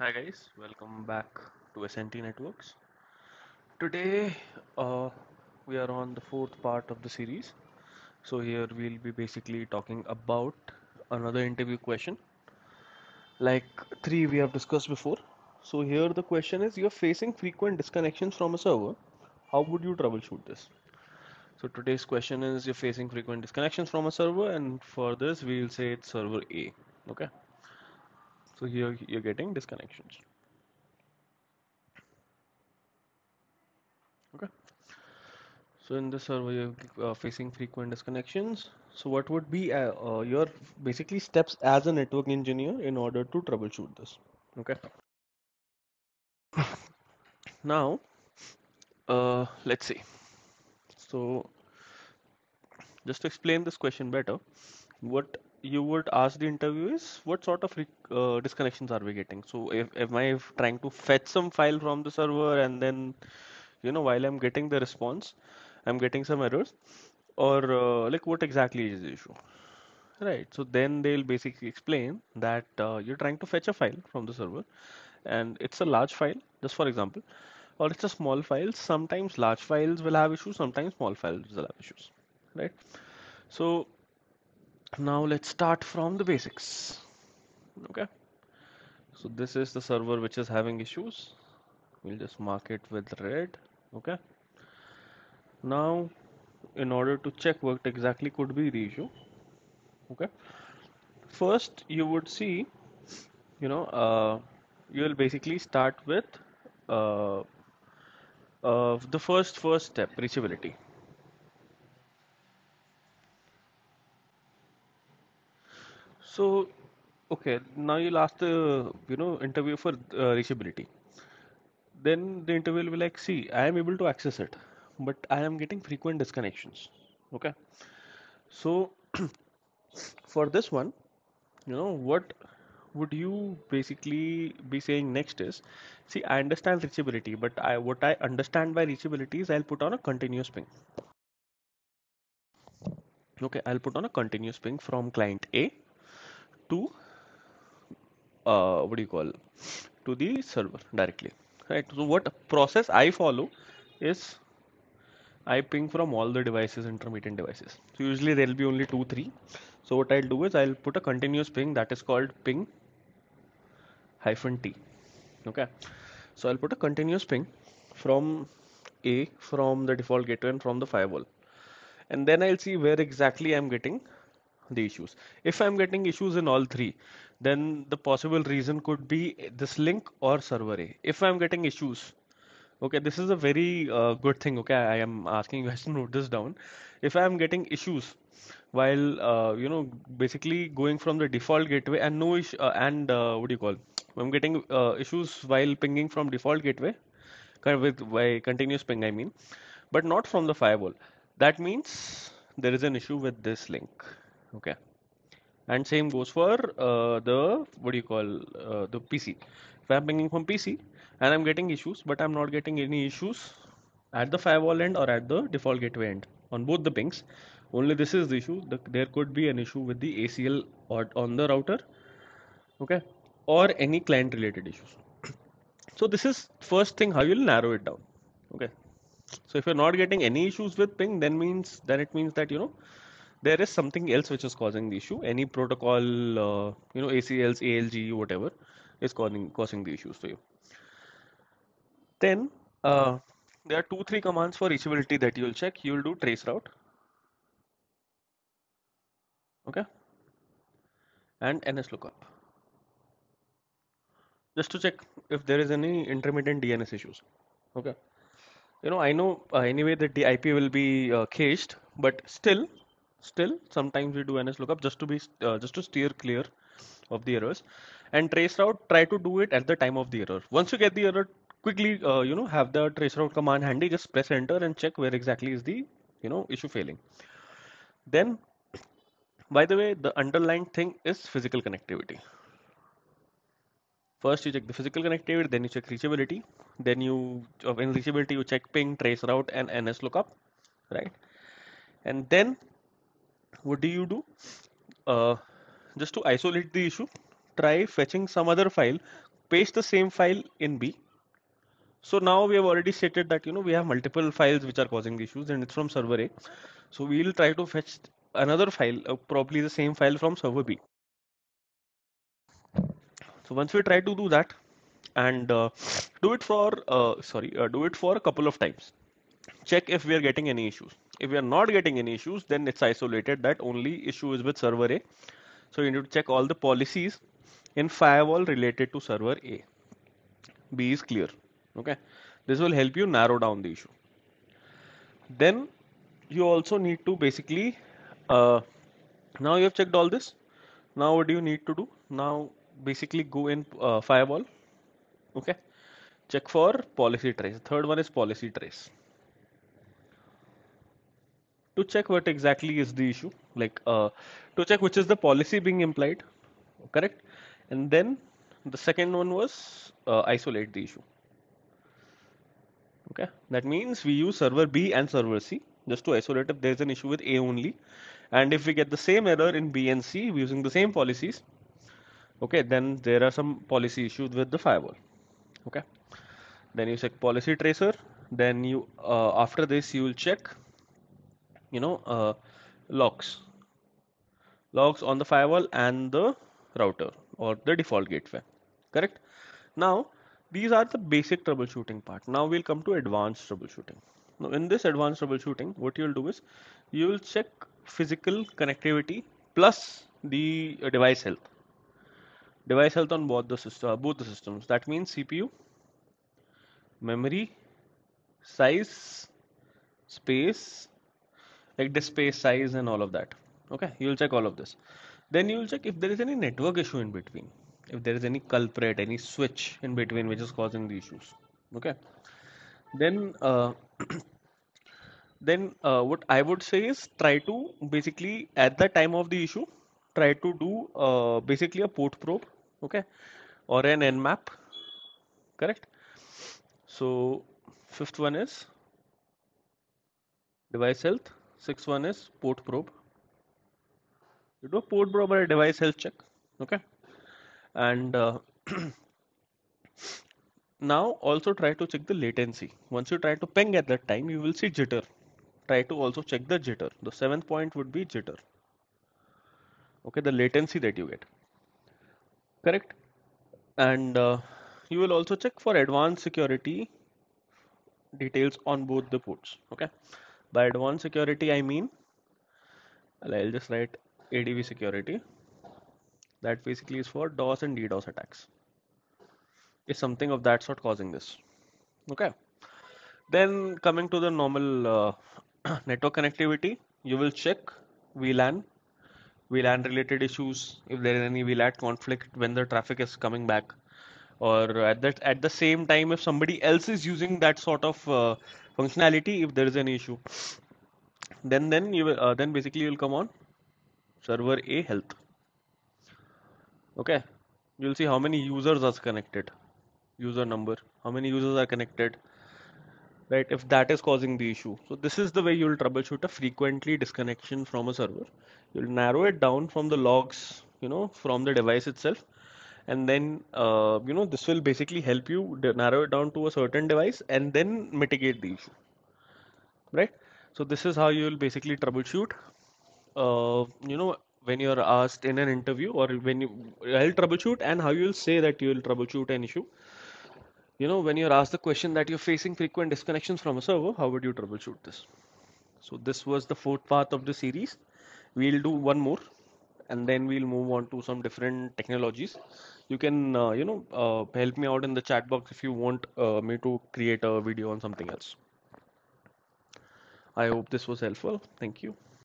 Hi guys, welcome back to SNT Networks. Today uh, we are on the fourth part of the series. So here we'll be basically talking about another interview question. Like three we have discussed before. So here the question is you're facing frequent disconnections from a server. How would you troubleshoot this? So today's question is you're facing frequent disconnections from a server and for this we'll say it's server A. Okay. So here you're getting disconnections. Okay. So in this server, you're uh, facing frequent disconnections. So what would be uh, uh, your basically steps as a network engineer in order to troubleshoot this? Okay. Now, uh, let's see. So just to explain this question better, what you would ask the interview is what sort of uh, disconnections are we getting? So if am I trying to fetch some file from the server and then you know while I'm getting the response, I'm getting some errors or uh, like what exactly is the issue? Right. So then they'll basically explain that uh, you're trying to fetch a file from the server and it's a large file, just for example, or it's a small file. Sometimes large files will have issues, sometimes small files will have issues, right? So now let's start from the basics. Okay. So this is the server which is having issues. We'll just mark it with red. Okay. Now, in order to check what exactly could be the issue, okay first you would see you know uh, you will basically start with uh, uh, the first first step reachability so okay now you'll ask the you know interview for uh, reachability. Then the interview will be like see i am able to access it but i am getting frequent disconnections okay? So for this one you know what would you basically be saying next is see i understand reachability but i what i understand by reachability is i'll put on a continuous ping. Okay i'll put on a continuous ping from client a to uh, what do you call to the server directly right so what process i follow is I ping from all the devices, intermittent devices. So usually there will be only two, three. So what I'll do is I'll put a continuous ping that is called ping hyphen t. Okay. So I'll put a continuous ping from A from the default gateway and from the firewall. And then I'll see where exactly I'm getting the issues. If I'm getting issues in all three, then the possible reason could be this link or server A. If I'm getting issues Okay, this is a very uh, good thing. Okay, I am asking you guys to note this down. If I am getting issues while uh, you know basically going from the default gateway and no issue uh, and uh, what do you call? I'm getting uh, issues while pinging from default gateway, with by continuous ping I mean, but not from the firewall. That means there is an issue with this link. Okay, and same goes for uh, the what do you call uh, the PC. If I'm pinging from PC and I'm getting issues, but I'm not getting any issues at the firewall end or at the default gateway end on both the pings. Only this is the issue. The, there could be an issue with the ACL or on the router, okay, or any client related issues. So this is first thing how you'll narrow it down. Okay. So if you're not getting any issues with ping, then means then it means that you know there is something else which is causing the issue. Any protocol, uh, you know, ACLs, ALG, whatever, is causing causing the issues for you. Then uh, there are two, three commands for reachability that you'll check. You'll do trace route Okay. And NSLOOKUP. Just to check if there is any intermittent DNS issues. Okay. You know, I know uh, anyway that the IP will be uh, cached, but still, still sometimes we do NSLOOKUP just to be uh, just to steer clear of the errors. And trace traceroute, try to do it at the time of the error. Once you get the error, quickly uh, you know have the traceroute command handy just press enter and check where exactly is the you know issue failing then by the way the underlying thing is physical connectivity first you check the physical connectivity then you check reachability then you uh, in reachability you check ping traceroute and ns lookup right and then what do you do uh, just to isolate the issue try fetching some other file paste the same file in B. So now we have already stated that you know we have multiple files which are causing the issues and it's from server A. So we will try to fetch another file, uh, probably the same file from server B. So once we try to do that and uh, do it for uh, sorry uh, do it for a couple of times. Check if we are getting any issues. If we are not getting any issues, then it's isolated that only issue is with server A. So you need to check all the policies in firewall related to server A. B is clear. Okay. This will help you narrow down the issue. Then you also need to basically uh, now you have checked all this. Now what do you need to do? Now basically go in uh, firewall. Okay. Check for policy trace. Third one is policy trace to check what exactly is the issue, like uh, to check which is the policy being implied, correct? And then the second one was uh, isolate the issue. Okay, that means we use server B and server C just to isolate if there's an issue with A only. And if we get the same error in B and C using the same policies, okay, then there are some policy issues with the firewall. Okay, then you check policy tracer. Then you uh, after this you will check you know uh, logs. On the firewall and the router or the default gateway. Correct? Now these are the basic troubleshooting part. Now we'll come to advanced troubleshooting. Now in this advanced troubleshooting what you'll do is you will check physical connectivity plus the uh, device health. Device health on both the system uh, both the systems. That means cpu memory size space like disk space size and all of that. Okay you'll check all of this. Then you'll check if there is any network issue in between if there is any culprit any switch in between which is causing the issues. Okay. Then uh, then uh, what I would say is try to basically at the time of the issue try to do uh, basically a port probe okay or an nmap correct? So fifth one is device health sixth one is port probe. You do a port probe or a device health check okay? And uh, now also try to check the latency. Once you try to ping at that time you will see jitter. Try to also check the jitter. The seventh point would be jitter. Okay the latency that you get. Correct? And uh, you will also check for advanced security details on both the ports okay by advanced security, I mean, I'll just write ADV security. That basically is for DOS and DDoS attacks. Is something of that sort causing this? Okay. Then coming to the normal uh, network connectivity, you will check VLAN, VLAN related issues. If there is any VLAN conflict when the traffic is coming back, or at that at the same time, if somebody else is using that sort of uh, functionality if there is an issue. Then then you will uh, then basically you'll come on server a health. Okay? You'll see how many users are connected. User number. How many users are connected? Right? If that is causing the issue. So this is the way you'll troubleshoot a frequently disconnection from a server. You'll narrow it down from the logs you know from the device itself and then uh, you know this will basically help you narrow it down to a certain device and then mitigate the issue. Right? So this is how you will basically troubleshoot. Uh, you know when you're asked in an interview or when you will troubleshoot and how you'll say that you will troubleshoot an issue. You know when you're asked the question that you're facing frequent disconnections from a server how would you troubleshoot this? So this was the fourth part of the series. We'll do one more and then we'll move on to some different technologies. You can uh, you know uh, help me out in the chat box if you want uh, me to create a video on something else. I hope this was helpful. Thank you